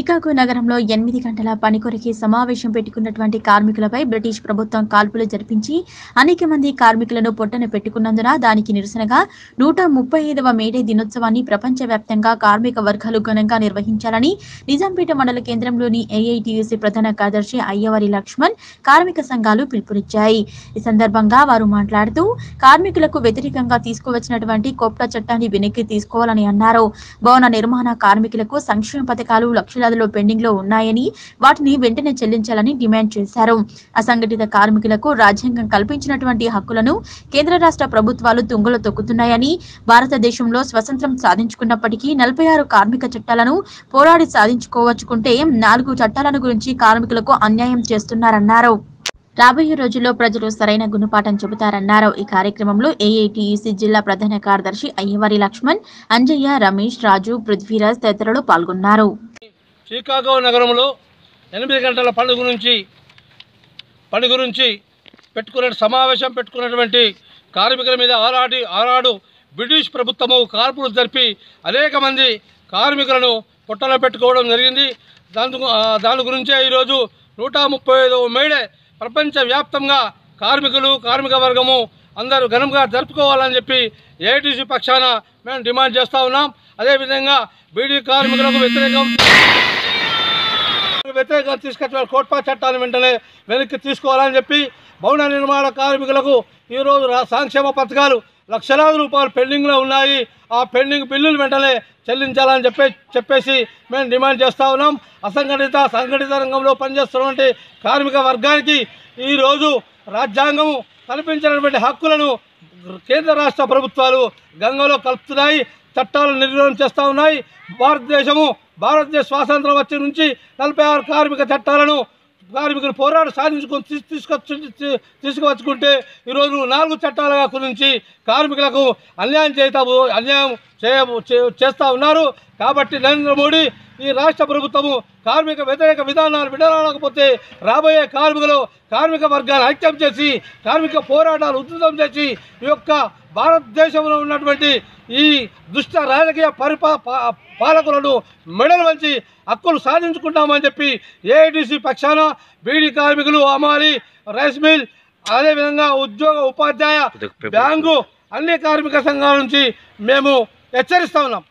Chicago నగరంలో ఎనిమిది గంటల పని కొరకి సమావేశం పెట్టుకున్నటువంటి కార్మికులపై బ్రిటిష్ ప్రభుత్వం కాల్పులు జరిపించి అనేక మంది కార్మికులను పొట్టన పెట్టుకున్నందున దానికి నిరసనగా నూట ముప్పై ఐదవ మేడే దినోత్సవాన్ని ప్రపంచవ్యాప్తంగా కార్మిక వర్గాలు ఘనంగా నిర్వహించాలని నిజాంపేట మండల కేంద్రంలోని ఏఐటియుసి ప్రధాన కార్యదర్శి అయ్యవారి లక్ష్మణ్ కార్మిక సంఘాలు పిలుపునిచ్చాయి. ఈ సందర్భంగా వారు మాట్లాడుతూ కార్మికులకు వ్యతిరేకంగా తీసుకువచ్చినటువంటి కోప్టా చట్టాన్ని వెనక్కి తీసుకోవాలని అన్నారు. భవన నిర్మాణ కార్మికులకు సంక్షేమ పథకాలు లక్షల పెండింగ్లో ఉన్నాయని వాటిని వెంటనే చెల్లించాలని డిమాండ్ చేశారు. అసంఘటిత కార్మికులకు రాజ్యాంగం కల్పించినటువంటి హక్కులను కేంద్ర రాష్ట్ర ప్రభుత్వాలు తుంగలో తొక్కుతున్నాయని భారతదేశంలో స్వతంత్రం సాధించుకున్నప్పటికీ నలభై ఆరు కార్మిక చట్టాలను పోరాడి సాధించుకోవచ్చుకుంటే నాలుగు చట్టాలను గురించి కార్మికులకు అన్యాయం చేస్తున్నారన్నారు. రాబోయే రోజుల్లో ప్రజలు సరైన గుణపాఠం చెబుతారన్నారు. ఈ కార్యక్రమంలో ఏఐటిఈసి జిల్లా ప్రధాన కార్యదర్శి అయ్యవారి లక్ష్మణ్ అంజయ్య రమేష్ రాజు పృథ్వీరాజ్ తదితరులు పాల్గొన్నారు. చికాగో నగరంలో ఎనిమిది గంటల పండుగ గురించి పండుగ గురించి పెట్టుకున్న సమావేశం పెట్టుకున్నటువంటి కార్మికుల మీద ఆరాడి ఆరాడు బ్రిటిష్ ప్రభుత్వము కార్పులు జరిపి అనేక మంది కార్మికులను పొట్టలో పెట్టుకోవడం జరిగింది. దాని దాని గురించే ఈరోజు నూట ముప్పై ఐదవ మేడే ప్రపంచవ్యాప్తంగా కార్మికులు కార్మిక వర్గము అందరూ ఘనంగా జరుపుకోవాలని చెప్పి ఏఐటీసీ పక్షాన మేము డిమాండ్ చేస్తూ ఉన్నాం. అదేవిధంగా బీడీ కార్మికులకు వ్యతిరేకం వ్యతిరేకంగా తీసుకొచ్చిన కోట్పా చట్టాన్ని వెంటనే వెనక్కి తీసుకోవాలని చెప్పి భవన నిర్మాణ కార్మికులకు ఈరోజు సంక్షేమ పథకాలు లక్షలాది రూపాయలు పెండింగ్లో ఉన్నాయి. ఆ పెండింగ్ బిల్లులు వెంటనే చెల్లించాలని చెప్పే చెప్పేసి మేము డిమాండ్ చేస్తూ ఉన్నాం. అసంఘటిత సంఘటిత రంగంలో పనిచేస్తున్నటువంటి కార్మిక వర్గానికి ఈరోజు రాజ్యాంగము కల్పించినటువంటి హక్కులను కేంద్ర రాష్ట్ర ప్రభుత్వాలు గంగలో కలుపుతున్నాయి. చట్టాలు నిర్వహణ చేస్తూ ఉన్నాయి. భారతదేశము భారతదేశ స్వాతంత్రం వచ్చి నుంచి నలభై ఆరు కార్మిక చట్టాలను కార్మికులు పోరాడు సాధించుకొని తీసు తీసుకొచ్చి తీసుకువచ్చుకుంటే ఈరోజు నాలుగు చట్టాలుగా గురించి కార్మికులకు అన్యాయం చేతా అన్యాయం చేస్తా ఉన్నారు. కాబట్టి నరేంద్ర మోడీ ఈ రాష్ట్ర ప్రభుత్వము కార్మిక వ్యతిరేక విధానాలు విడనాడకపోతే రాబోయే కార్మికులు కార్మిక వర్గాన్ని ఐక్యం చేసి కార్మిక పోరాటాలు ఉధృతం చేసి ఈ యొక్క భారతదేశంలో ఉన్నటువంటి ఈ దుష్ట రాజకీయ పరిపా పాలకులను మెడలు వంచి హక్కులు సాధించుకుంటామని చెప్పి ఏఐటీసీ పక్షాన బీడీ కార్మికులు అమాలి రైస్ మిల్ అదేవిధంగా ఉద్యోగ ఉపాధ్యాయ బ్యాంకు అన్ని కార్మిక సంఘాల నుంచి మేము హెచ్చరిస్తా ఉన్నాం.